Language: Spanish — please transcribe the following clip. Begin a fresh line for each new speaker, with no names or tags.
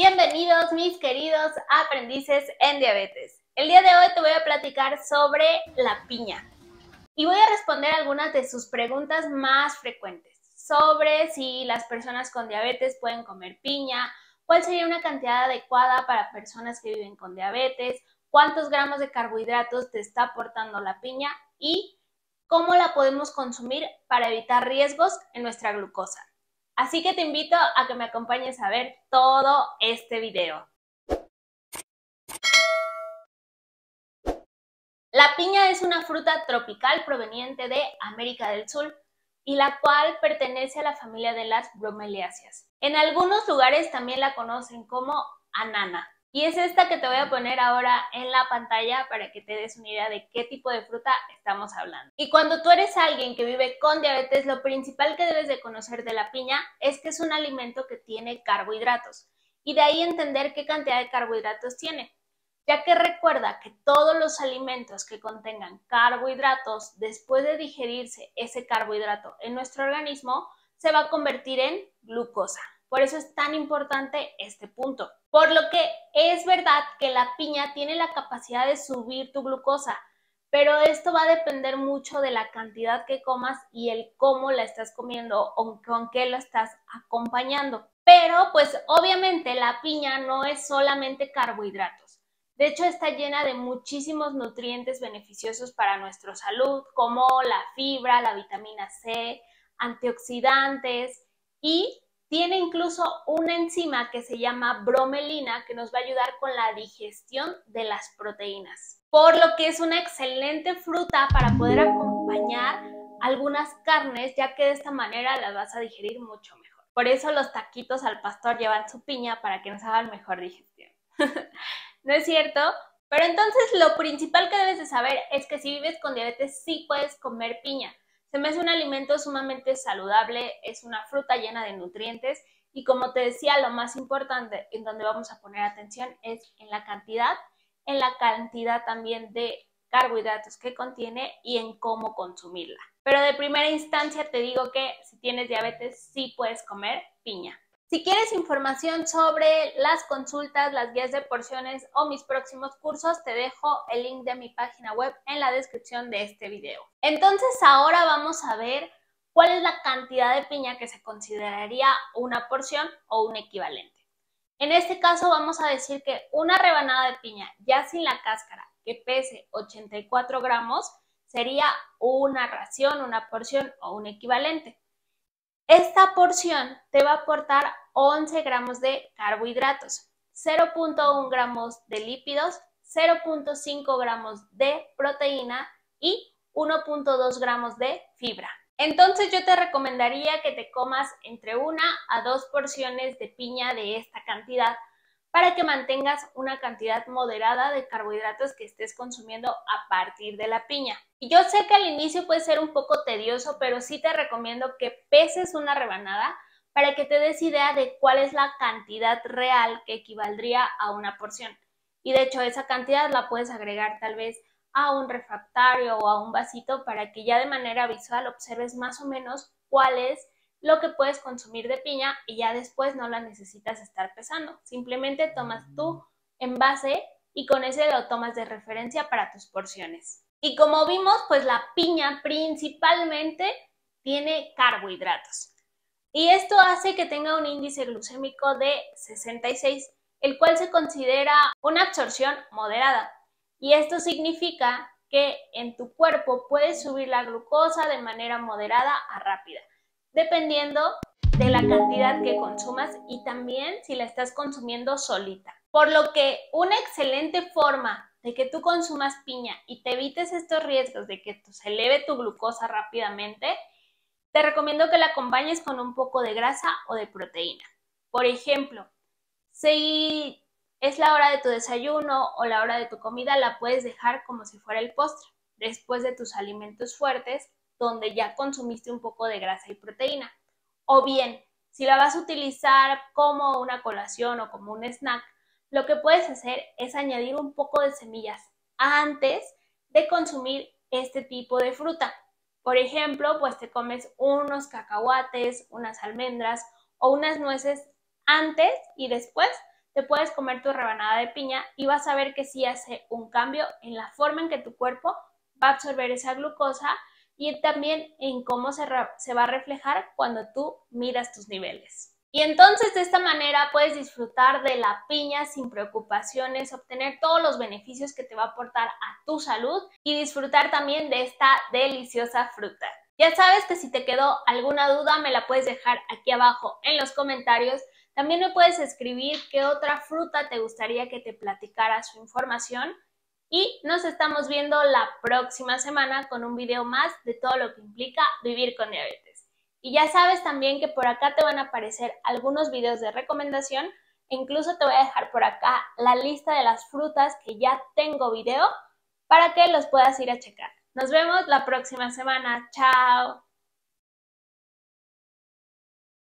Bienvenidos mis queridos aprendices en diabetes. El día de hoy te voy a platicar sobre la piña y voy a responder algunas de sus preguntas más frecuentes sobre si las personas con diabetes pueden comer piña, cuál sería una cantidad adecuada para personas que viven con diabetes, cuántos gramos de carbohidratos te está aportando la piña y cómo la podemos consumir para evitar riesgos en nuestra glucosa. Así que te invito a que me acompañes a ver todo este video. La piña es una fruta tropical proveniente de América del Sur y la cual pertenece a la familia de las bromeliáceas. En algunos lugares también la conocen como anana. Y es esta que te voy a poner ahora en la pantalla para que te des una idea de qué tipo de fruta estamos hablando. Y cuando tú eres alguien que vive con diabetes, lo principal que debes de conocer de la piña es que es un alimento que tiene carbohidratos. Y de ahí entender qué cantidad de carbohidratos tiene. Ya que recuerda que todos los alimentos que contengan carbohidratos, después de digerirse ese carbohidrato en nuestro organismo, se va a convertir en glucosa. Por eso es tan importante este punto. Por lo que es verdad que la piña tiene la capacidad de subir tu glucosa, pero esto va a depender mucho de la cantidad que comas y el cómo la estás comiendo o con qué la estás acompañando. Pero pues obviamente la piña no es solamente carbohidratos. De hecho está llena de muchísimos nutrientes beneficiosos para nuestra salud, como la fibra, la vitamina C, antioxidantes y tiene incluso una enzima que se llama bromelina que nos va a ayudar con la digestión de las proteínas. Por lo que es una excelente fruta para poder acompañar algunas carnes, ya que de esta manera las vas a digerir mucho mejor. Por eso los taquitos al pastor llevan su piña para que nos hagan mejor digestión. ¿No es cierto? Pero entonces lo principal que debes de saber es que si vives con diabetes sí puedes comer piña. Se me hace un alimento sumamente saludable, es una fruta llena de nutrientes y como te decía, lo más importante en donde vamos a poner atención es en la cantidad, en la cantidad también de carbohidratos que contiene y en cómo consumirla. Pero de primera instancia te digo que si tienes diabetes sí puedes comer piña. Si quieres información sobre las consultas, las guías de porciones o mis próximos cursos, te dejo el link de mi página web en la descripción de este video. Entonces ahora vamos a ver cuál es la cantidad de piña que se consideraría una porción o un equivalente. En este caso vamos a decir que una rebanada de piña ya sin la cáscara que pese 84 gramos sería una ración, una porción o un equivalente. Esta porción te va a aportar 11 gramos de carbohidratos, 0.1 gramos de lípidos, 0.5 gramos de proteína y 1.2 gramos de fibra. Entonces yo te recomendaría que te comas entre una a dos porciones de piña de esta cantidad para que mantengas una cantidad moderada de carbohidratos que estés consumiendo a partir de la piña. Y yo sé que al inicio puede ser un poco tedioso, pero sí te recomiendo que peses una rebanada para que te des idea de cuál es la cantidad real que equivaldría a una porción. Y de hecho esa cantidad la puedes agregar tal vez a un refractario o a un vasito para que ya de manera visual observes más o menos cuál es lo que puedes consumir de piña y ya después no la necesitas estar pesando. Simplemente tomas tu envase y con ese lo tomas de referencia para tus porciones. Y como vimos, pues la piña principalmente tiene carbohidratos. Y esto hace que tenga un índice glucémico de 66, el cual se considera una absorción moderada. Y esto significa que en tu cuerpo puedes subir la glucosa de manera moderada a rápida dependiendo de la cantidad que consumas y también si la estás consumiendo solita. Por lo que una excelente forma de que tú consumas piña y te evites estos riesgos de que se eleve tu glucosa rápidamente, te recomiendo que la acompañes con un poco de grasa o de proteína. Por ejemplo, si es la hora de tu desayuno o la hora de tu comida, la puedes dejar como si fuera el postre, después de tus alimentos fuertes donde ya consumiste un poco de grasa y proteína. O bien, si la vas a utilizar como una colación o como un snack, lo que puedes hacer es añadir un poco de semillas antes de consumir este tipo de fruta. Por ejemplo, pues te comes unos cacahuates, unas almendras o unas nueces antes y después te puedes comer tu rebanada de piña y vas a ver que sí hace un cambio en la forma en que tu cuerpo va a absorber esa glucosa y también en cómo se, va a reflejar cuando tú miras tus niveles. Y entonces de esta manera puedes disfrutar de la piña sin preocupaciones, obtener todos los beneficios que te va a aportar a tu salud y disfrutar también de esta deliciosa fruta. Ya sabes que si te quedó alguna duda me la puedes dejar aquí abajo en los comentarios. También me puedes escribir qué otra fruta te gustaría que te platicara su información. Y nos estamos viendo la próxima semana con un video más de todo lo que implica vivir con diabetes. Y ya sabes también que por acá te van a aparecer algunos videos de recomendación e incluso te voy a dejar por acá la lista de las frutas que ya tengo video para que los puedas ir a checar. Nos vemos la próxima semana. Chao.